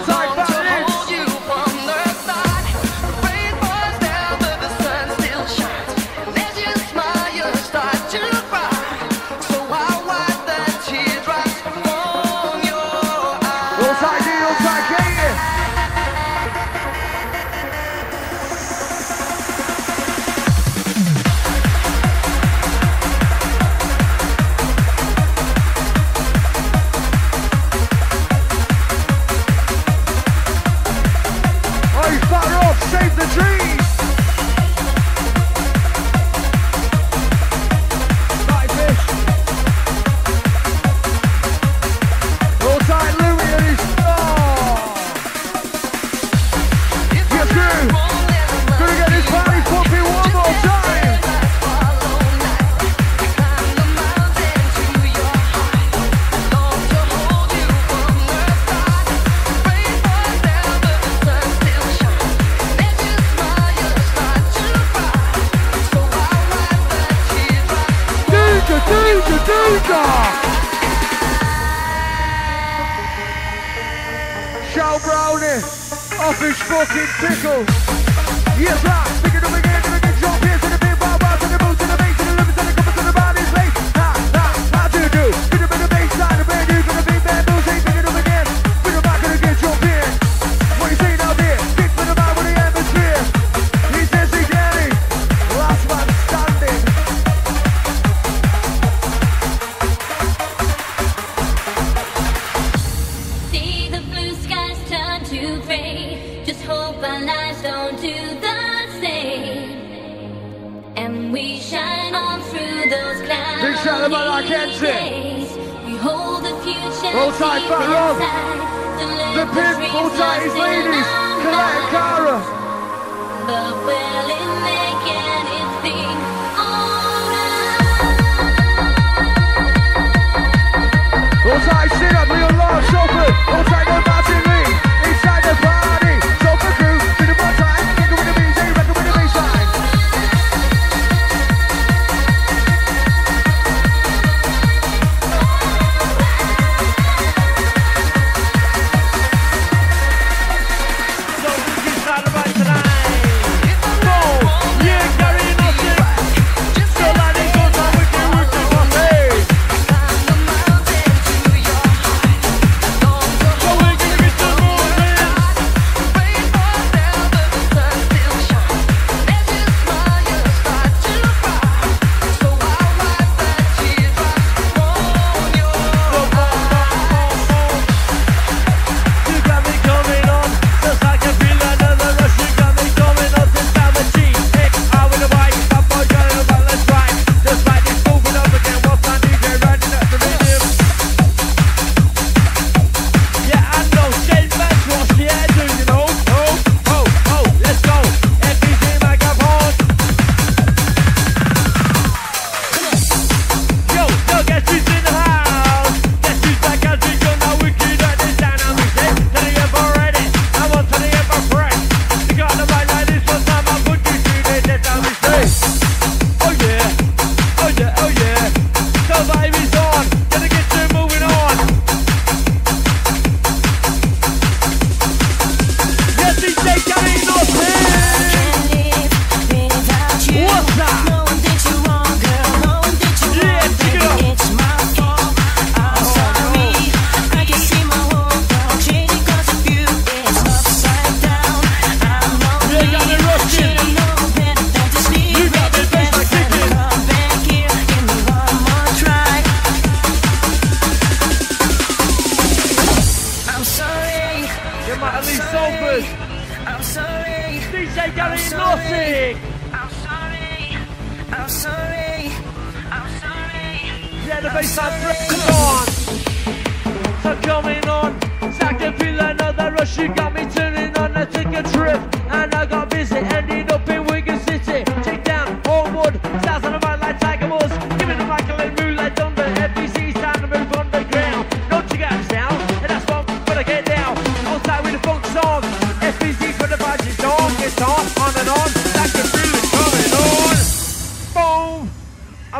tide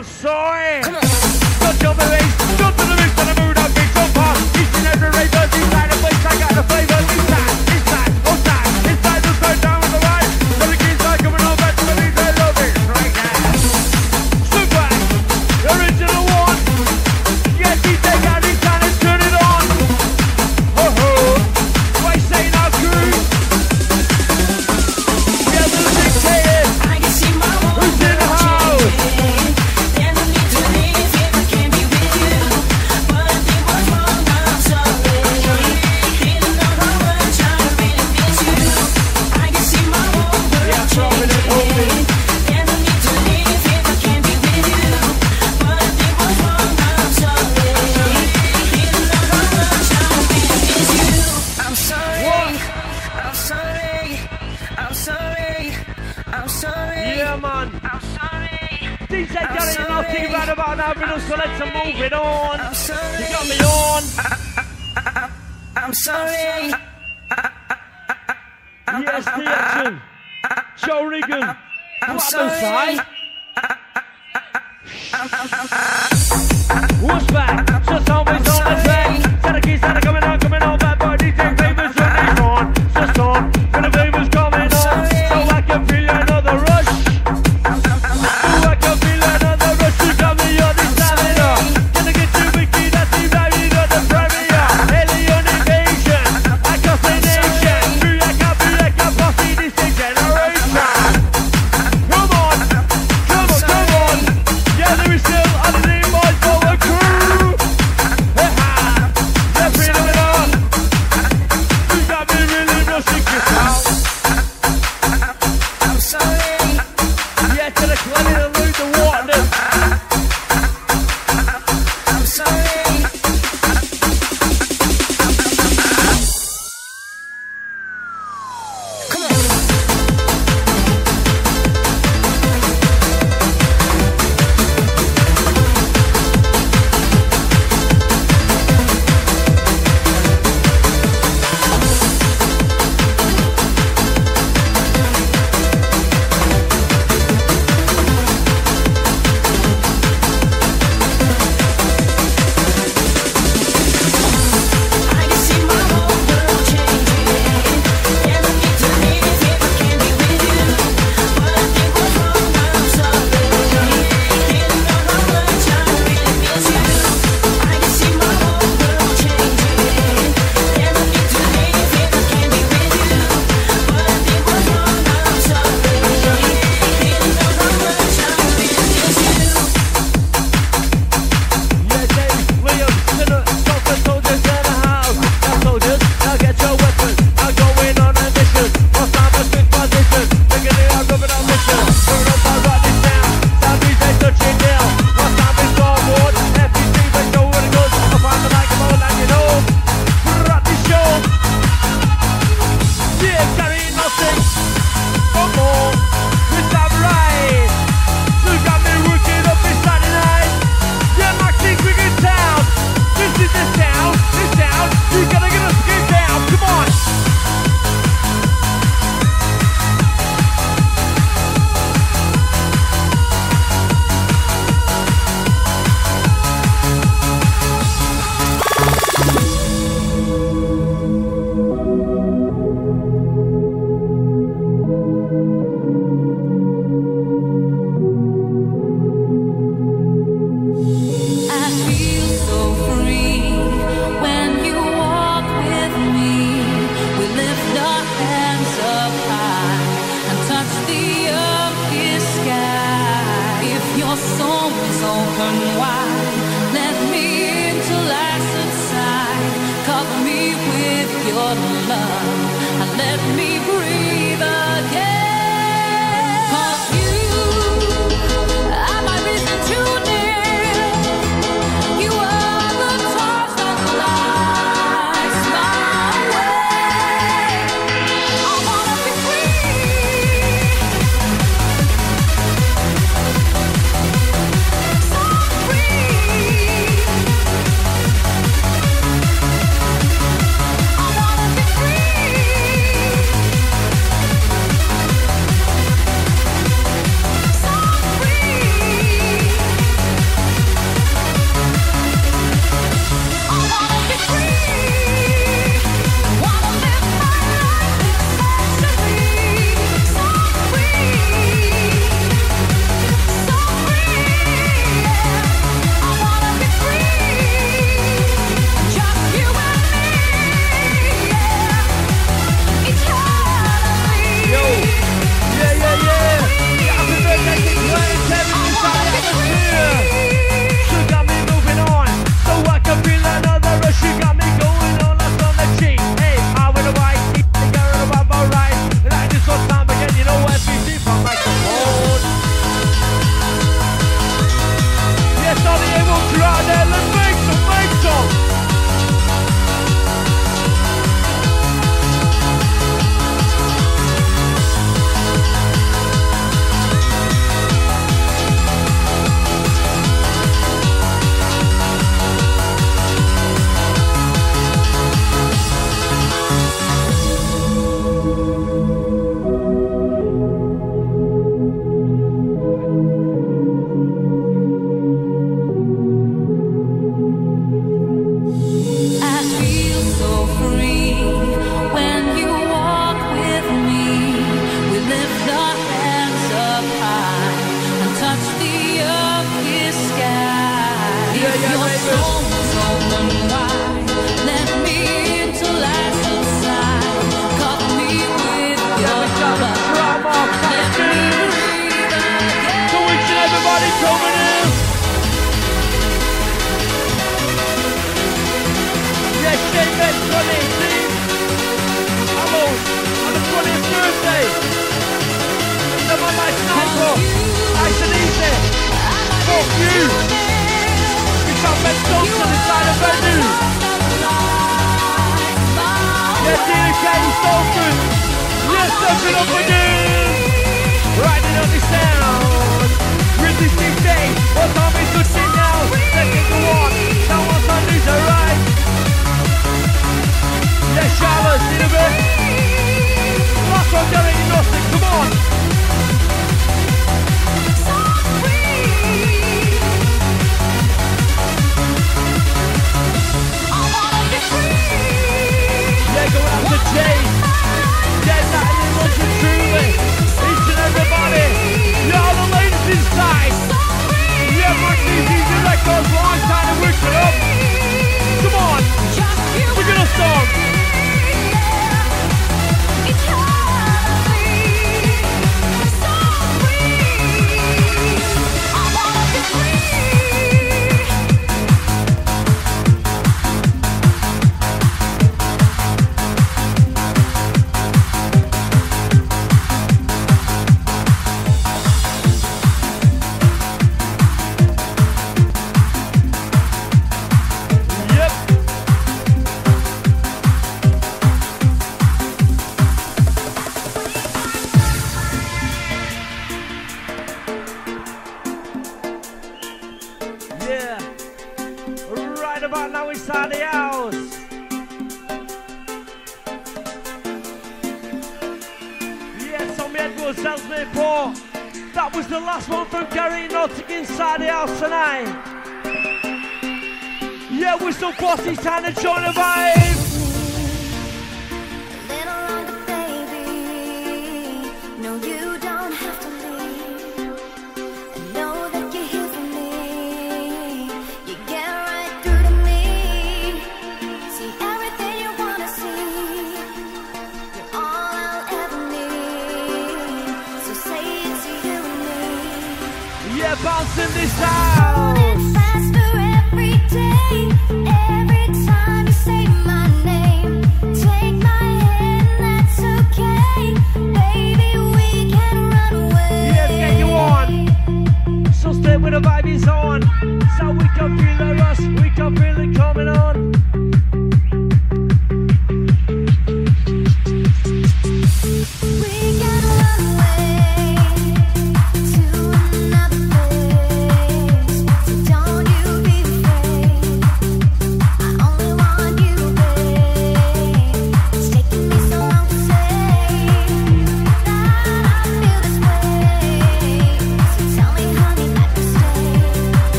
outside. Touch on the wrist, jump to the wrist,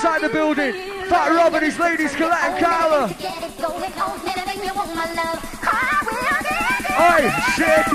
inside the building. Fat Rob and his ladies, Colette and Carla. Oh, shit.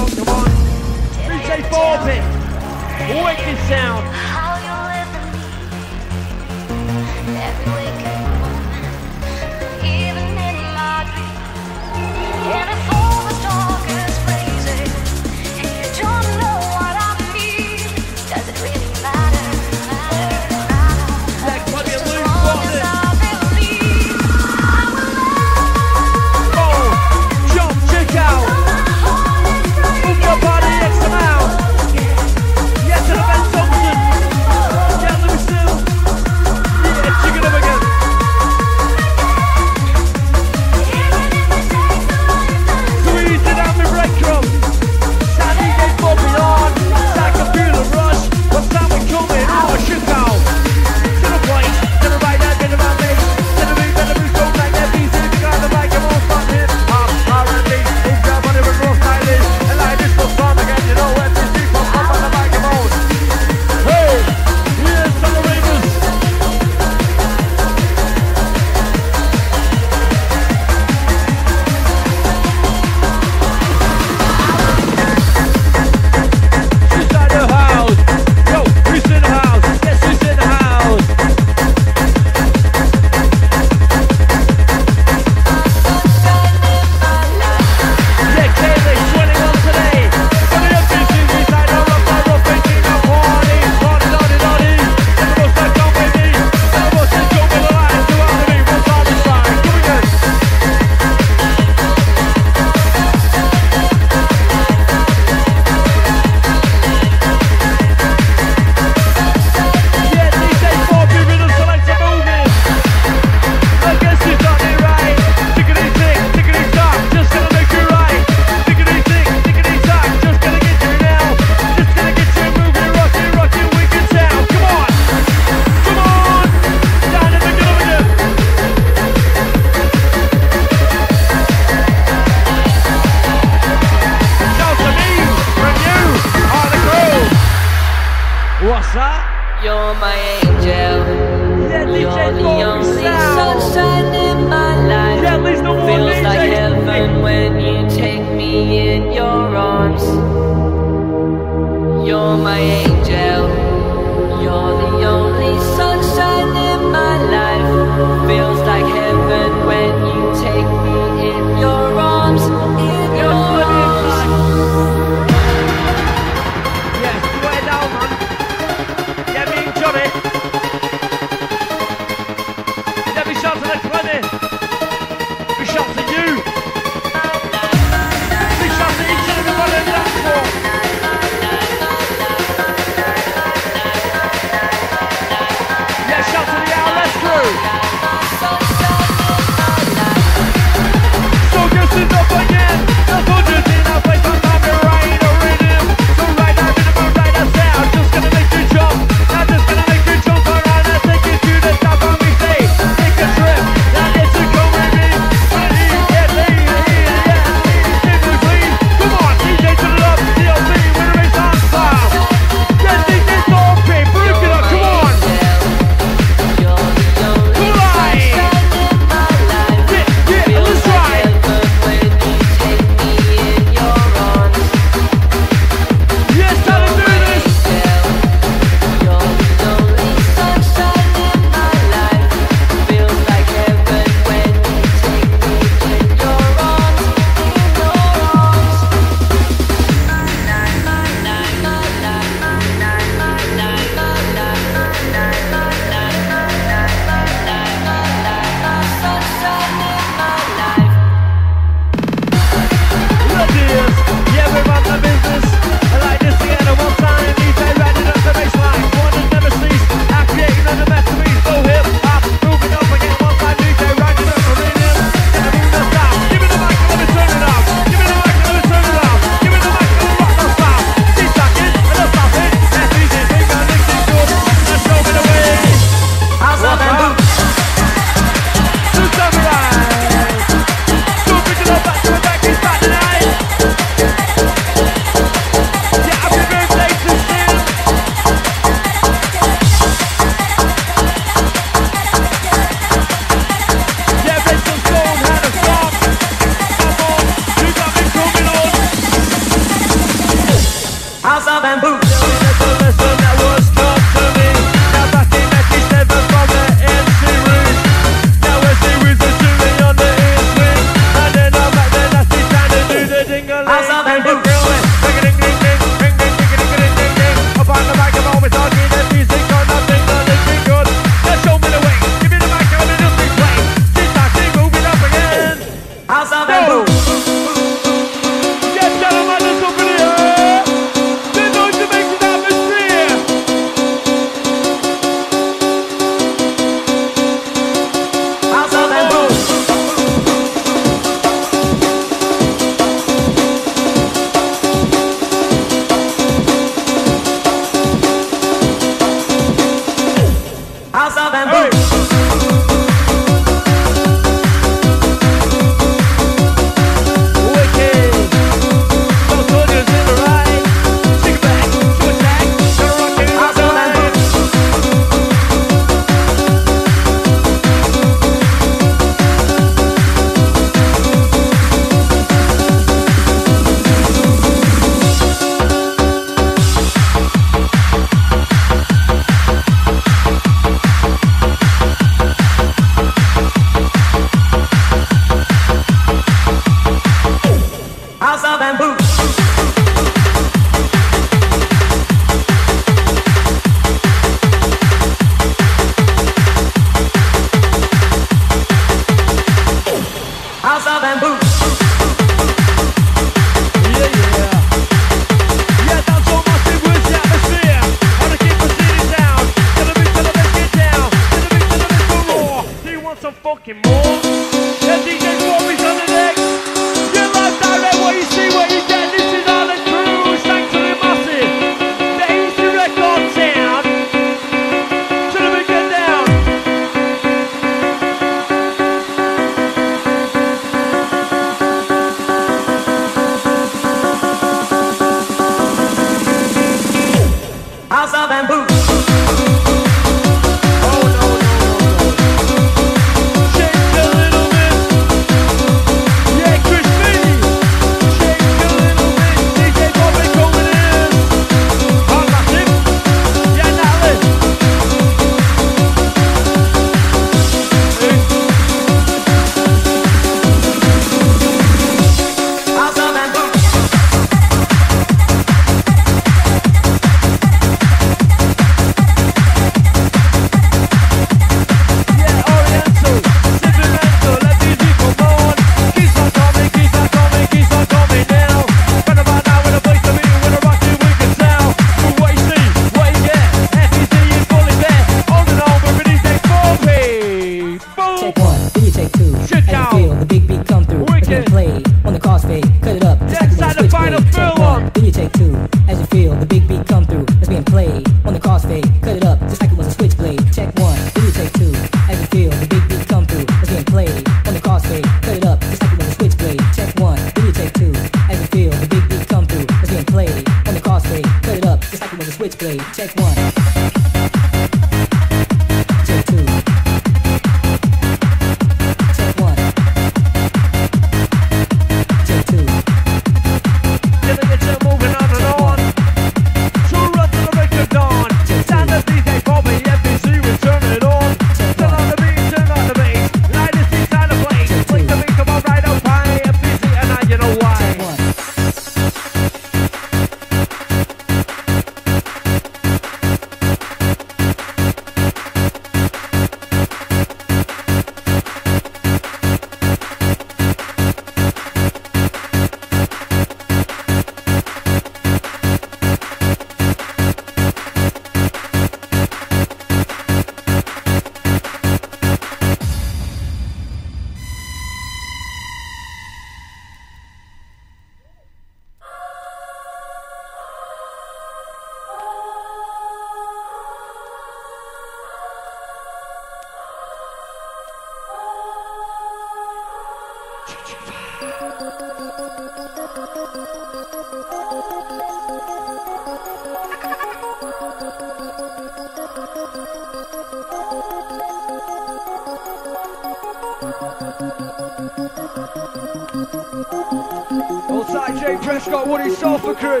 Alpha Crew.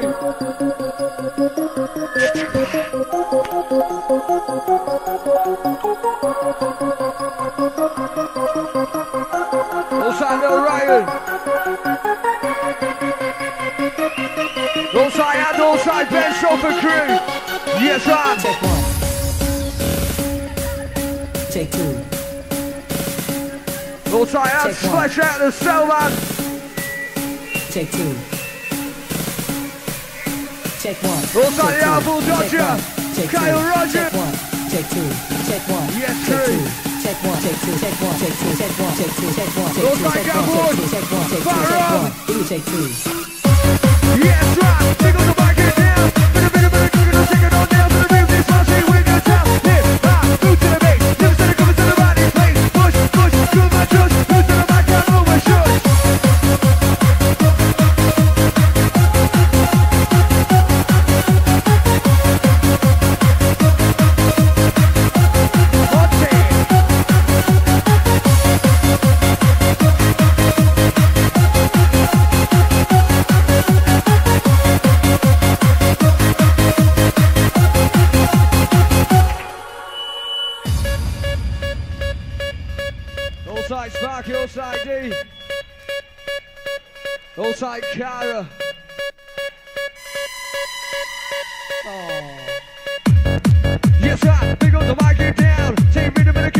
Osana O'Reilly. Outside and Crew. Yes, I. Take one. Take two. Outside and stretch out the cell, man. Take two take one. Look at Yabu Dodger. Kyle Roger. Take one, take two, take one. Yes, three. Take one, take two, take one, take two, take one, take two, take one, take two, take one, take two, take one, take two, take one. You take two. Yes, right. Tickle the ball. All tight, Kara. Oh. Yes, sir. Big on the mic, get down. Take me to the.